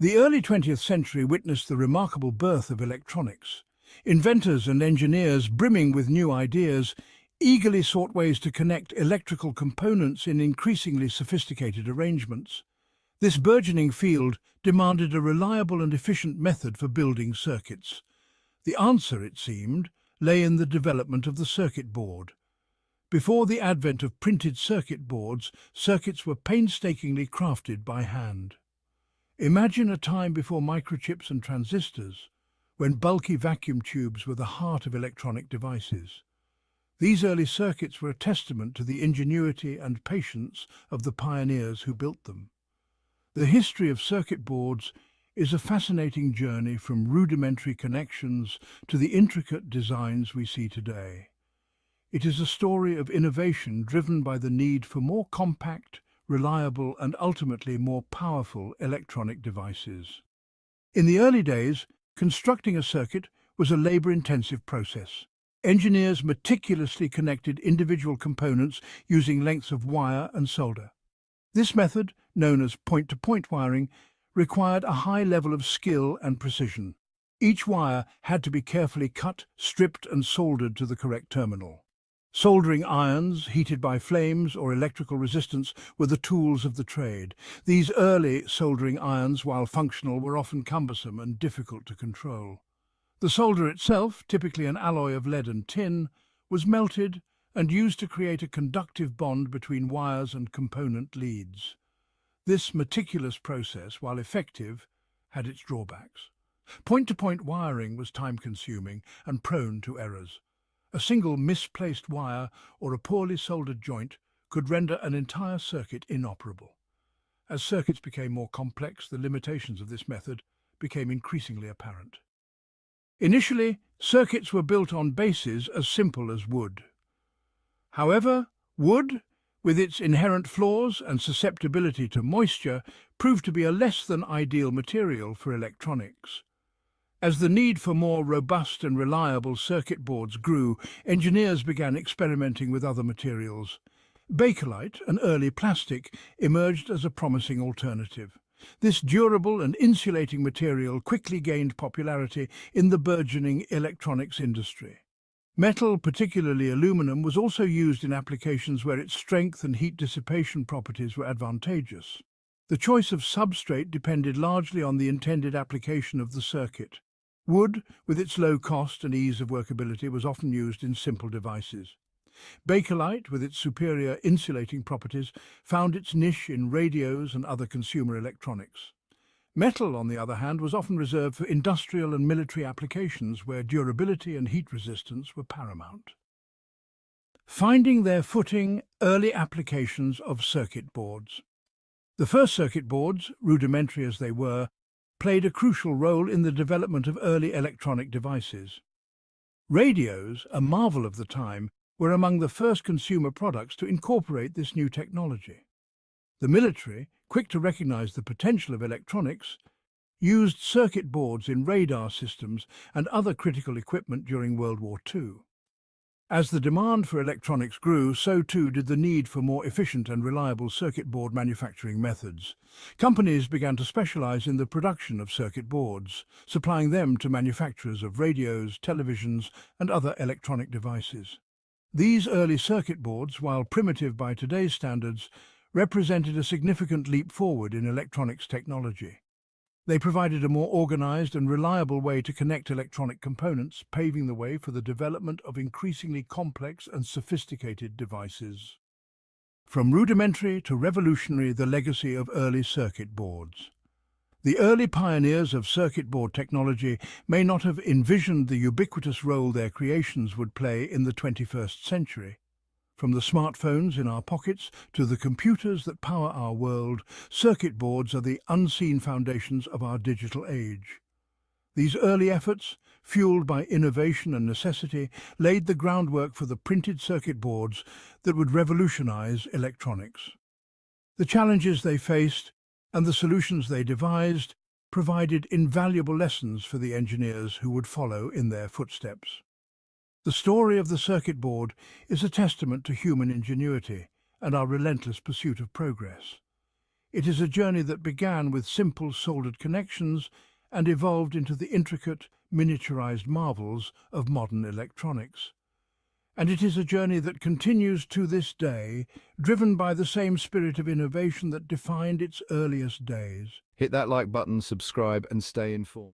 The early 20th century witnessed the remarkable birth of electronics. Inventors and engineers brimming with new ideas eagerly sought ways to connect electrical components in increasingly sophisticated arrangements. This burgeoning field demanded a reliable and efficient method for building circuits. The answer, it seemed, lay in the development of the circuit board. Before the advent of printed circuit boards, circuits were painstakingly crafted by hand. Imagine a time before microchips and transistors, when bulky vacuum tubes were the heart of electronic devices. These early circuits were a testament to the ingenuity and patience of the pioneers who built them. The history of circuit boards is a fascinating journey from rudimentary connections to the intricate designs we see today. It is a story of innovation driven by the need for more compact, reliable and ultimately more powerful electronic devices. In the early days, constructing a circuit was a labour-intensive process. Engineers meticulously connected individual components using lengths of wire and solder. This method, known as point-to-point wiring, required a high level of skill and precision. Each wire had to be carefully cut, stripped and soldered to the correct terminal. Soldering irons, heated by flames or electrical resistance, were the tools of the trade. These early soldering irons, while functional, were often cumbersome and difficult to control. The solder itself, typically an alloy of lead and tin, was melted and used to create a conductive bond between wires and component leads. This meticulous process, while effective, had its drawbacks. Point-to-point -point wiring was time-consuming and prone to errors. A single misplaced wire or a poorly soldered joint could render an entire circuit inoperable. As circuits became more complex, the limitations of this method became increasingly apparent. Initially, circuits were built on bases as simple as wood. However, wood, with its inherent flaws and susceptibility to moisture, proved to be a less than ideal material for electronics. As the need for more robust and reliable circuit boards grew, engineers began experimenting with other materials. Bakelite, an early plastic, emerged as a promising alternative. This durable and insulating material quickly gained popularity in the burgeoning electronics industry. Metal, particularly aluminum, was also used in applications where its strength and heat dissipation properties were advantageous. The choice of substrate depended largely on the intended application of the circuit. Wood, with its low cost and ease of workability, was often used in simple devices. Bakelite, with its superior insulating properties, found its niche in radios and other consumer electronics. Metal, on the other hand, was often reserved for industrial and military applications where durability and heat resistance were paramount. Finding their footing, early applications of circuit boards. The first circuit boards, rudimentary as they were, played a crucial role in the development of early electronic devices. Radios, a marvel of the time, were among the first consumer products to incorporate this new technology. The military, quick to recognize the potential of electronics, used circuit boards in radar systems and other critical equipment during World War II. As the demand for electronics grew, so too did the need for more efficient and reliable circuit board manufacturing methods. Companies began to specialize in the production of circuit boards, supplying them to manufacturers of radios, televisions and other electronic devices. These early circuit boards, while primitive by today's standards, represented a significant leap forward in electronics technology. They provided a more organized and reliable way to connect electronic components, paving the way for the development of increasingly complex and sophisticated devices. From rudimentary to revolutionary, the legacy of early circuit boards. The early pioneers of circuit board technology may not have envisioned the ubiquitous role their creations would play in the 21st century. From the smartphones in our pockets to the computers that power our world, circuit boards are the unseen foundations of our digital age. These early efforts, fueled by innovation and necessity, laid the groundwork for the printed circuit boards that would revolutionize electronics. The challenges they faced and the solutions they devised provided invaluable lessons for the engineers who would follow in their footsteps. The story of the circuit board is a testament to human ingenuity and our relentless pursuit of progress. It is a journey that began with simple soldered connections and evolved into the intricate, miniaturized marvels of modern electronics. And it is a journey that continues to this day, driven by the same spirit of innovation that defined its earliest days. Hit that like button, subscribe and stay informed.